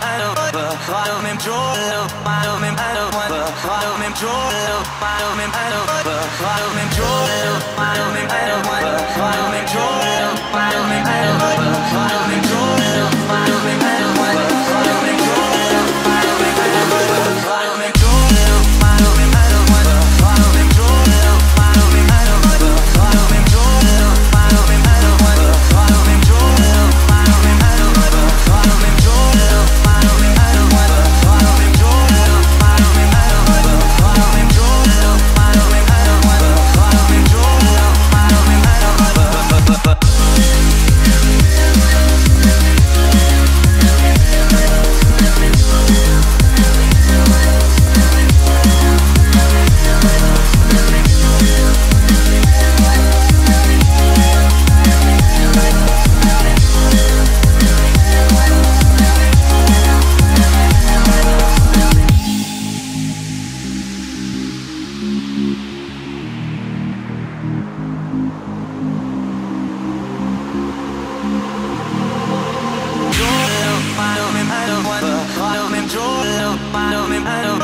i don't Joel, my, no me, no